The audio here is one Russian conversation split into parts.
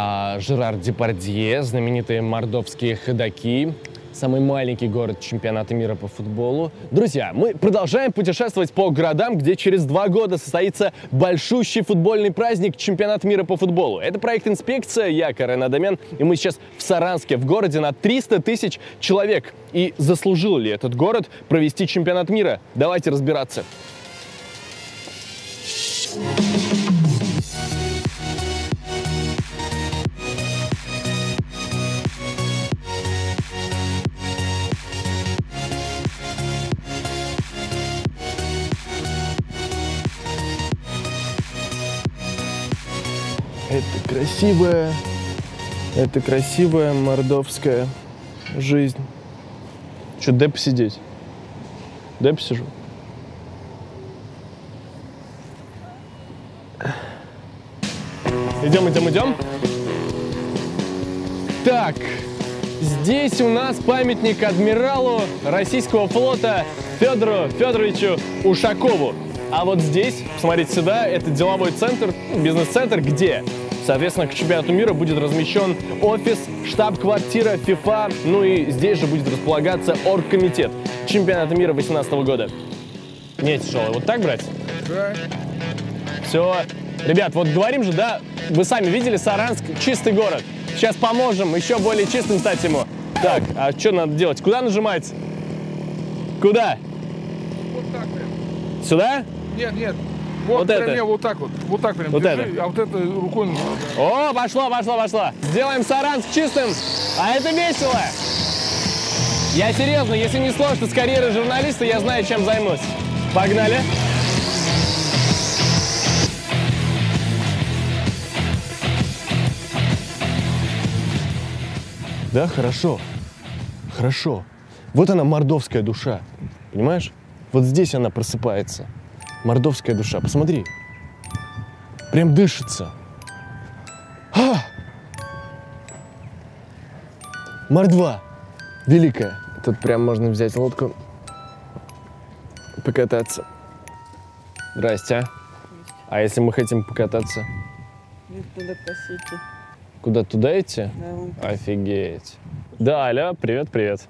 а, Жерар Депардье, знаменитые мордовские ходаки, самый маленький город чемпионата мира по футболу. Друзья, мы продолжаем путешествовать по городам, где через два года состоится большущий футбольный праздник чемпионат мира по футболу. Это проект «Инспекция», я Карен Адамян, и мы сейчас в Саранске, в городе на 300 тысяч человек. И заслужил ли этот город провести чемпионат мира? Давайте разбираться. Это красивая, это красивая мордовская жизнь. Что, дай посидеть? Дай посижу. Идем, идем, идем. Так, здесь у нас памятник адмиралу российского флота Федору Федоровичу Ушакову. А вот здесь, посмотрите сюда, это деловой центр, бизнес-центр, где, соответственно, к чемпионату мира будет размещен офис, штаб-квартира FIFA, ну и здесь же будет располагаться оргкомитет чемпионата мира 2018 года. Не тяжело. Вот так брать? Да. Все. Ребят, вот говорим же, да, вы сами видели, Саранск чистый город. Сейчас поможем еще более чистым стать ему. Так, а что надо делать? Куда нажимать? Куда? Вот так прям. Сюда? Нет, нет. Вот, Вот прям это? вот так вот. Вот так прям Вот держи, это? а вот это рукой нужно. О, пошло, пошло, пошло. Сделаем Саранск чистым, а это весело. Я серьезно, если не сложно с карьерой журналиста, я знаю, чем займусь. Погнали. Да, хорошо. Хорошо. Вот она, мордовская душа. Понимаешь? Вот здесь она просыпается. Мордовская душа. Посмотри. Прям дышится. А! Мордва. Великая. Тут прям можно взять лодку, покататься. Здрасте. А если мы хотим покататься? Туда. Куда туда идти? Да, вон. Офигеть. Да, алло, привет, привет.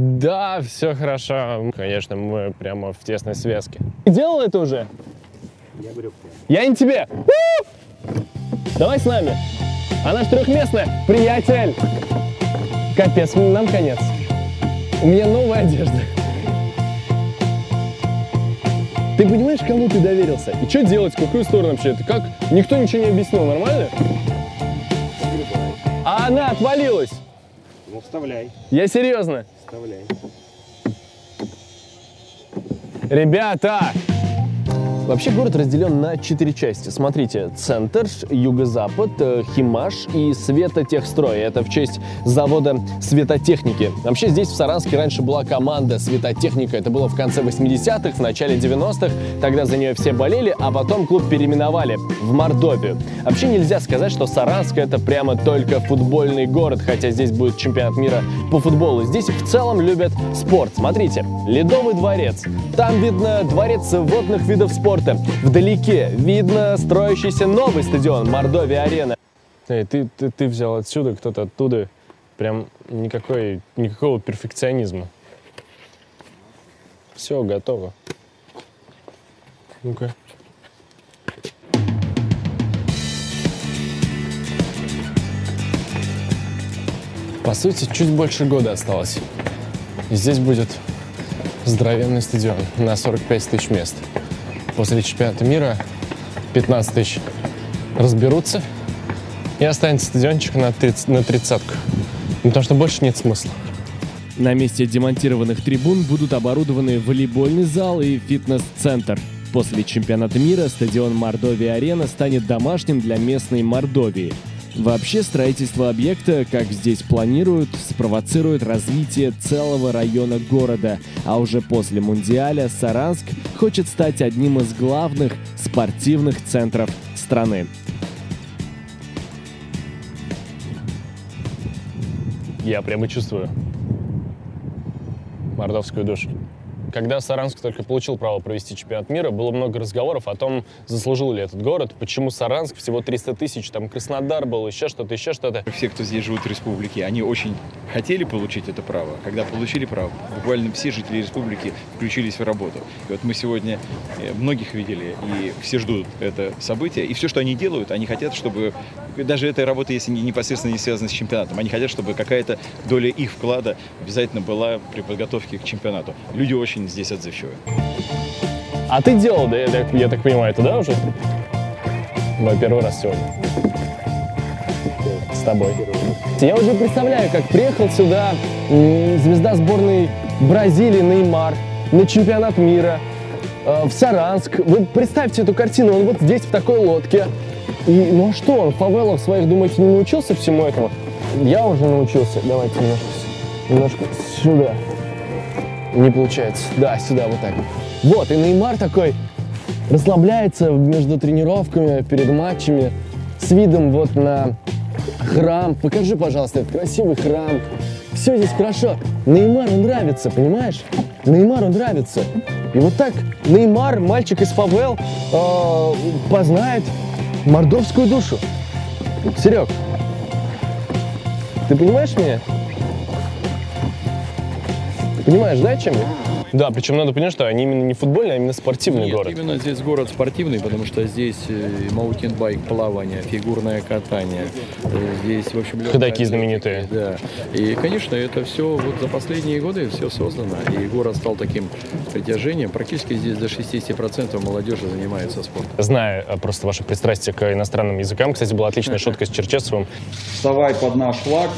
Да, все хорошо. Конечно, мы прямо в тесной связке. Делал это уже? Я говорю, Я не тебе. Давай с нами. Она ж трехместная. Приятель. Капец, нам конец. У меня новая одежда. Ты понимаешь, кому ты доверился? И что делать, в какую сторону вообще? Это как? Никто ничего не объяснил, нормально? А она отвалилась. Ну, вставляй, Я серьезно. вставляй. Ребята! Вообще город разделен на четыре части. Смотрите, центр, юго-запад, э, Химаш и Светотехстрой. Это в честь завода светотехники. Вообще здесь в Саранске раньше была команда светотехника. Это было в конце 80-х, в начале 90-х. Тогда за нее все болели, а потом клуб переименовали в Мордовию. Вообще нельзя сказать, что Саранск это прямо только футбольный город, хотя здесь будет чемпионат мира по футболу. Здесь в целом любят спорт. Смотрите, Ледовый дворец. Там видно дворец водных видов спорта. Вдалеке видно строящийся новый стадион Мордовия Арена. Эй, ты, ты, ты взял отсюда, кто-то оттуда. Прям никакой, никакого перфекционизма. Все, готово. Ну-ка. По сути, чуть больше года осталось. И здесь будет здоровенный стадион на 45 тысяч мест. После чемпионата мира 15 тысяч разберутся, и останется стадиончик на 30, на тридцатку. Ну, Потому что больше нет смысла. На месте демонтированных трибун будут оборудованы волейбольный зал и фитнес-центр. После чемпионата мира стадион Мордовия-Арена станет домашним для местной Мордовии. Вообще строительство объекта, как здесь планируют, спровоцирует развитие целого района города, а уже после Мундиаля Саранск хочет стать одним из главных спортивных центров страны. Я прямо чувствую мордовскую душу. Когда Саранск только получил право провести чемпионат мира, было много разговоров о том, заслужил ли этот город, почему Саранск, всего 300 тысяч, там Краснодар был, еще что-то, еще что-то. Все, кто здесь живут в республике, они очень хотели получить это право. Когда получили право, буквально все жители республики включились в работу. И вот мы сегодня э, многих видели, и все ждут это событие. И все, что они делают, они хотят, чтобы даже эта работа, если не непосредственно не связана с чемпионатом, они хотят, чтобы какая-то доля их вклада обязательно была при подготовке к чемпионату. Люди очень здесь отзывчивые. А ты делал, да, я, я так понимаю, это да уже? Мой первый раз сегодня. С тобой. Я уже представляю, как приехал сюда звезда сборной Бразилии Неймар на чемпионат мира э, в Саранск. Вы представьте эту картину, он вот здесь в такой лодке. И ну а что, он в своих, думаете, не научился всему этому? Я уже научился. Давайте немножко, немножко сюда. Не получается. Да, сюда, вот так. Вот, и Неймар такой расслабляется между тренировками, перед матчами, с видом вот на храм. Покажи, пожалуйста, этот красивый храм. Все здесь хорошо. Неймару нравится, понимаешь? Неймару нравится. И вот так Неймар, мальчик из Фавел, э, познает мордовскую душу. Серег, ты понимаешь меня? Понимаешь, да, чем я? Да, причем надо понять, что они именно не футбольный, а именно спортивный Нет, город. именно здесь город спортивный, потому что здесь э, маутинбайк, плавание, фигурное катание. Э, Здесь, в общем, Ходаки знаменитые. Да. И, конечно, это все вот за последние годы все создано. И город стал таким притяжением. Практически здесь до 60% молодежи занимается спортом. Зная э, просто ваше пристрастие к иностранным языкам, кстати, была отличная шутка с Черчесовым. вставай под наш флаг,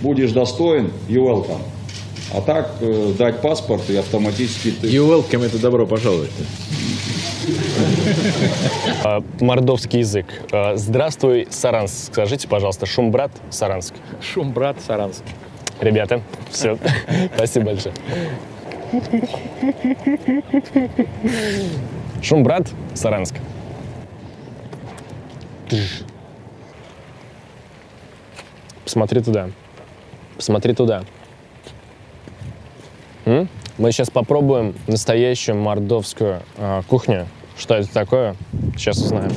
будешь достоин, you welcome. А так э, дать паспорт и автоматически ты... You welcome, это добро пожаловать. Э, Мордовский язык. Э, Здравствуй, Саранск. Скажите, пожалуйста, шум брат Саранск. Шум, брат, Саранск. Ребята, все. Спасибо большое. Шум брат Саранск. Посмотри туда. Посмотри туда. Мы сейчас попробуем настоящую мордовскую э, кухню. Что это такое? Сейчас узнаем.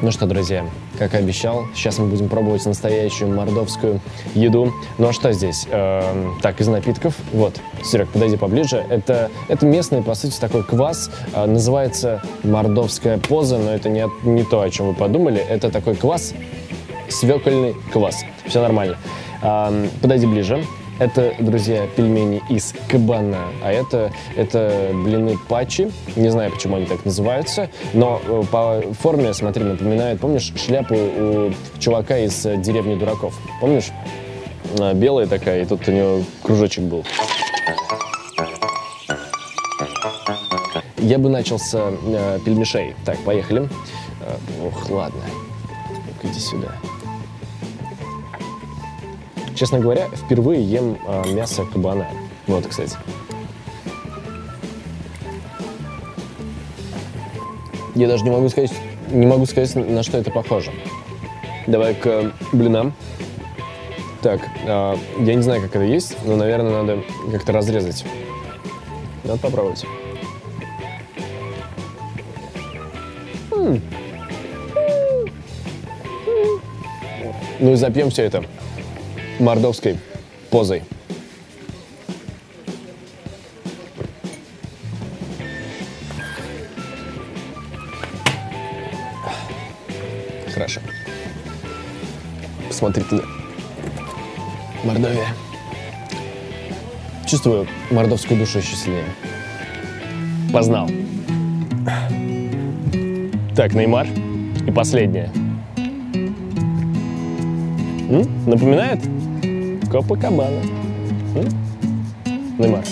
Ну что, друзья, как и обещал, сейчас мы будем пробовать настоящую мордовскую еду. Ну а что здесь? Эм, так, из напитков. Вот, Серег, подойди поближе. Это, это местный, по сути, такой квас. Э, называется мордовская поза, но это не, не то, о чем вы подумали. Это такой квас, свекольный квас. Все нормально. Эм, подойди ближе. Это, друзья, пельмени из кабана, а это, это блины пачи. Не знаю, почему они так называются, но э, по форме, смотри, напоминает, помнишь, шляпу у чувака из э, деревни дураков? Помнишь? А, Белая такая, и тут у него кружочек был. Я бы начал с э, пельмешей. Так, поехали. Э, ох, ладно. Иди сюда. Честно говоря, впервые ем а, мясо кабана. Вот, кстати. Я даже не могу сказать, не могу сказать, на что это похоже. Давай к э, блинам. Так, а, я не знаю, как это есть, но, наверное, надо как-то разрезать. Надо попробовать. Ну и запьем все это мордовской позой. Хорошо. Посмотри туда. Мордовия. Чувствую мордовскую душу еще сильнее. Познал. Так, Неймар. И последнее. М? Напоминает? Копакабана. Неймар.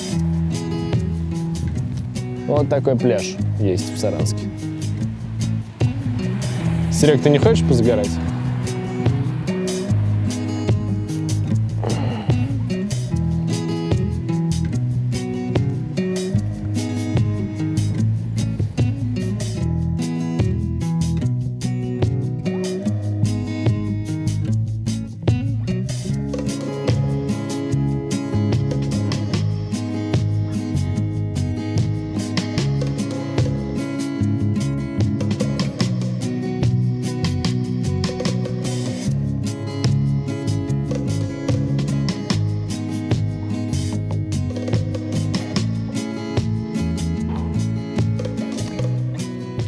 Вот такой пляж есть в Саранске. Серег, ты не хочешь позагорать?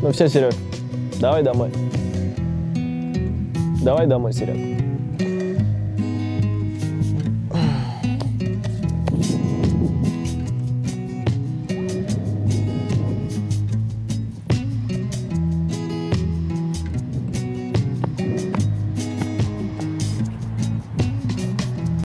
Ну все, Серег, давай домой. Давай домой, Серег.